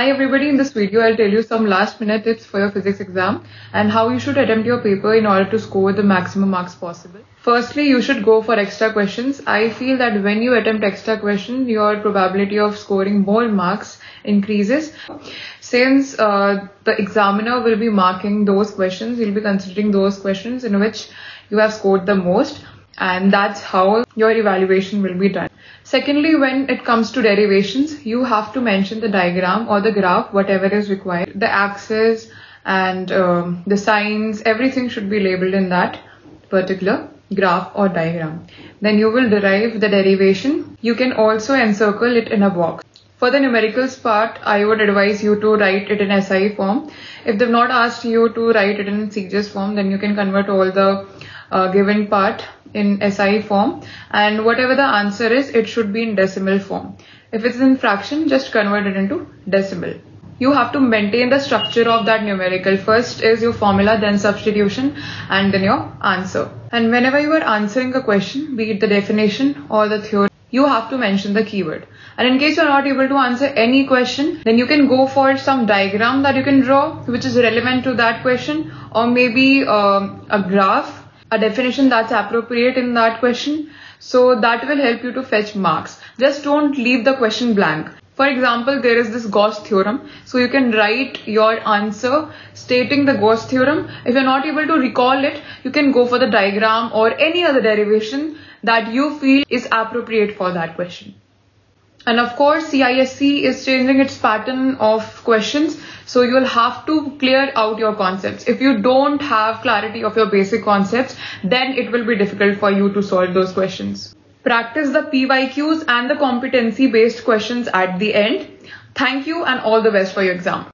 Hi everybody, in this video I'll tell you some last minute tips for your physics exam and how you should attempt your paper in order to score the maximum marks possible. Firstly, you should go for extra questions. I feel that when you attempt extra questions, your probability of scoring more marks increases. Since uh, the examiner will be marking those questions, he'll be considering those questions in which you have scored the most and that's how your evaluation will be done. Secondly, when it comes to derivations, you have to mention the diagram or the graph, whatever is required. The axis and um, the signs, everything should be labeled in that particular graph or diagram. Then you will derive the derivation. You can also encircle it in a box. For the numericals part, I would advise you to write it in SI form. If they've not asked you to write it in CGS form, then you can convert all the uh, given part in SI form and whatever the answer is, it should be in decimal form. If it's in fraction, just convert it into decimal. You have to maintain the structure of that numerical. First is your formula, then substitution, and then your answer. And whenever you are answering a question, be it the definition or the theory, you have to mention the keyword. And in case you're not able to answer any question, then you can go for some diagram that you can draw, which is relevant to that question, or maybe um, a graph a definition that's appropriate in that question. So that will help you to fetch marks. Just don't leave the question blank. For example, there is this Gauss theorem. So you can write your answer stating the Gauss theorem. If you're not able to recall it, you can go for the diagram or any other derivation that you feel is appropriate for that question. And of course, CISC is changing its pattern of questions. So you'll have to clear out your concepts. If you don't have clarity of your basic concepts, then it will be difficult for you to solve those questions. Practice the PYQs and the competency based questions at the end. Thank you and all the best for your exam.